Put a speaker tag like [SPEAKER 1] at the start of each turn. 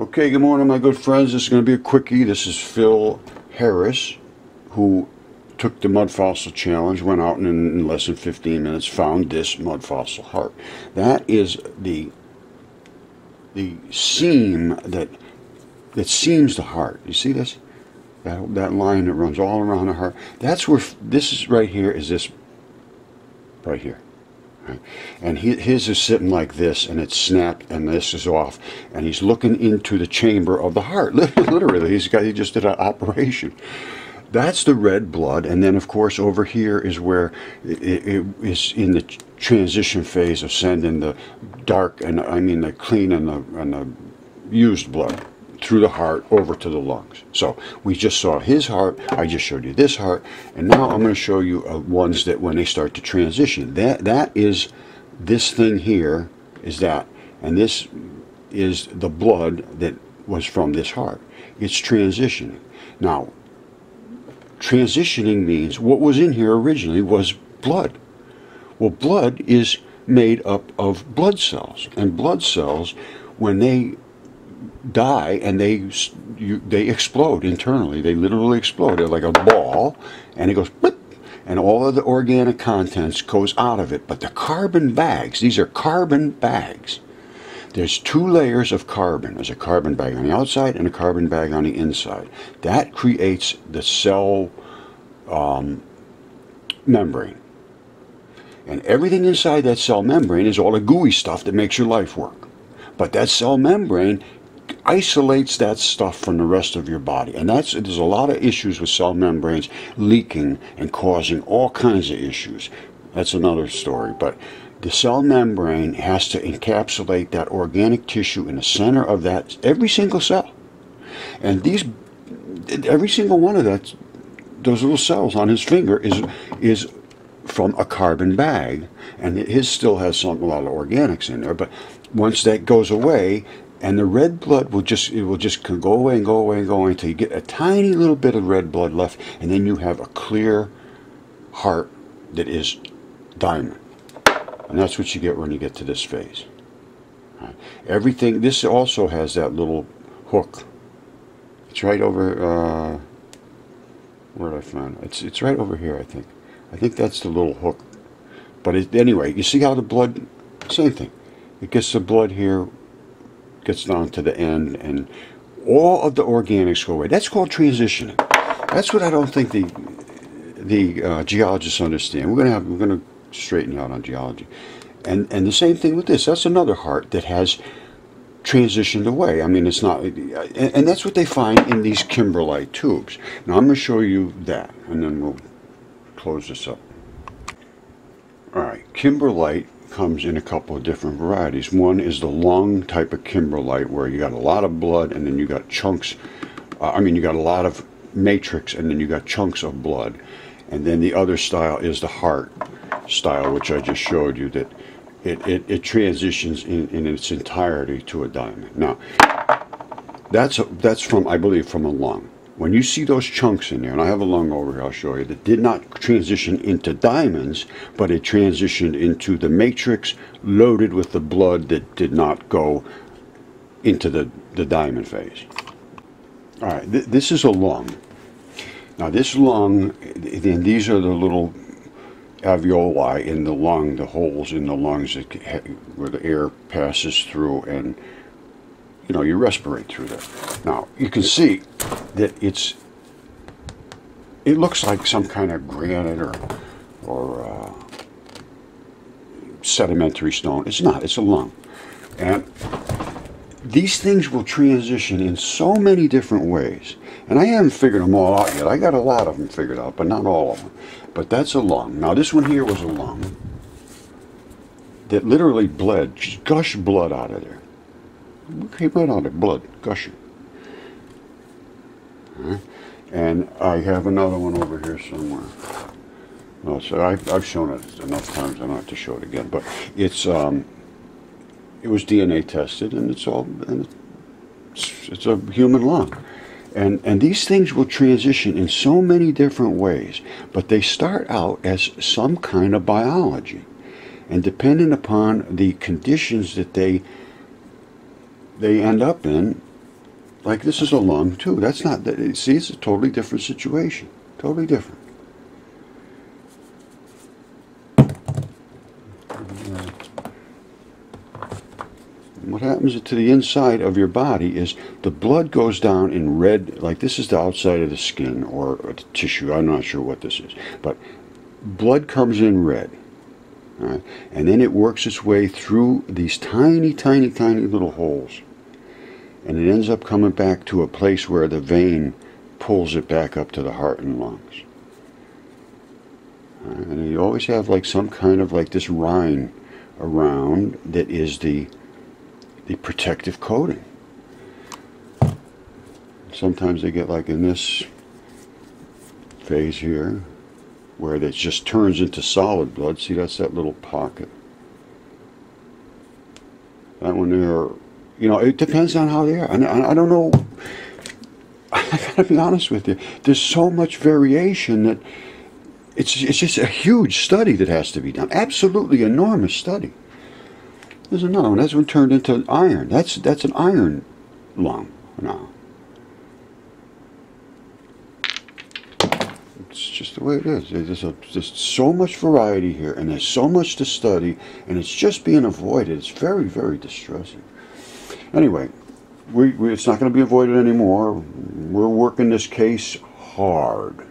[SPEAKER 1] Okay, good morning, my good friends. This is going to be a quickie. This is Phil Harris, who took the mud fossil challenge, went out and in less than 15 minutes found this mud fossil heart. That is the the seam that that seams the heart. You see this? That, that line that runs all around the heart. That's where this is right here. Is this right here? And he, his is sitting like this, and it's snapped, and this is off, and he's looking into the chamber of the heart. Literally, he's got he just did an operation. That's the red blood, and then of course over here is where it, it is in the transition phase of sending the dark and I mean the clean and the and the used blood through the heart over to the lungs. So we just saw his heart. I just showed you this heart, and now I'm going to show you uh, ones that when they start to transition. That that is this thing here is that, and this is the blood that was from this heart. It's transitioning. Now, transitioning means what was in here originally was blood. Well, blood is made up of blood cells, and blood cells, when they die and they you, they explode internally. They literally explode. They're like a ball, and it goes, and all of the organic contents goes out of it. But the carbon bags, these are carbon bags. There's two layers of carbon. There's a carbon bag on the outside and a carbon bag on the inside. That creates the cell um, membrane. And everything inside that cell membrane is all the gooey stuff that makes your life work. But that cell membrane isolates that stuff from the rest of your body. And that's there's a lot of issues with cell membranes leaking and causing all kinds of issues. That's another story. But the cell membrane has to encapsulate that organic tissue in the center of that every single cell. And these every single one of that those little cells on his finger is is from a carbon bag and his still has some a lot of organics in there but once that goes away and the red blood will just it will just go away and go away and go away until you get a tiny little bit of red blood left and then you have a clear heart that is diamond. And that's what you get when you get to this phase. Right. everything this also has that little hook. It's right over uh, where did I find it? it's it's right over here I think. I think that's the little hook. But it, anyway you see how the blood same thing. It gets the blood here gets down to the end, and all of the organics go away. That's called transitioning. That's what I don't think the the uh, geologists understand. We're gonna have we're gonna straighten out on geology, and and the same thing with this. That's another heart that has transitioned away. I mean, it's not, and, and that's what they find in these kimberlite tubes. Now I'm to show you that, and then we'll close this up. All right, kimberlite comes in a couple of different varieties. One is the lung type of kimberlite where you got a lot of blood and then you got chunks, uh, I mean you got a lot of matrix and then you got chunks of blood. And then the other style is the heart style which I just showed you that it, it, it transitions in, in its entirety to a diamond. Now that's, a, that's from, I believe, from a lung. When you see those chunks in there, and I have a lung over here, I'll show you, that did not transition into diamonds, but it transitioned into the matrix loaded with the blood that did not go into the, the diamond phase. All right, th this is a lung. Now this lung, and these are the little alveoli in the lung, the holes in the lungs that, where the air passes through and you know, you respirate through that. Now, you can see that it's, it looks like some kind of granite or, or uh, sedimentary stone. It's not, it's a lung. And these things will transition in so many different ways. And I haven't figured them all out yet. I got a lot of them figured out, but not all of them. But that's a lung. Now, this one here was a lung that literally bled, just gushed blood out of there right out of blood gushing. And I have another one over here somewhere. Well, so I've, I've shown it enough times. I don't have to show it again. But it's um, it was DNA tested, and it's all and it's, it's a human lung. And, and these things will transition in so many different ways, but they start out as some kind of biology. And depending upon the conditions that they they end up in, like this is a lung too. That's not. that- See, it's a totally different situation. Totally different. What happens to the inside of your body is the blood goes down in red, like this is the outside of the skin or the tissue. I'm not sure what this is, but blood comes in red. And then it works its way through these tiny, tiny, tiny little holes. And it ends up coming back to a place where the vein pulls it back up to the heart and lungs. Right? And you always have like some kind of like this rind around that is the the protective coating. Sometimes they get like in this phase here, where it just turns into solid blood. See, that's that little pocket. That one there, you know, it depends on how they are. And I, I don't know. I gotta be honest with you. There's so much variation that it's it's just a huge study that has to be done. Absolutely enormous study. There's another one. That's one turned into iron. That's that's an iron lung now. It's just the way it is. There's a, just so much variety here, and there's so much to study, and it's just being avoided. It's very, very distressing. Anyway, we, we, it's not going to be avoided anymore. We're working this case hard.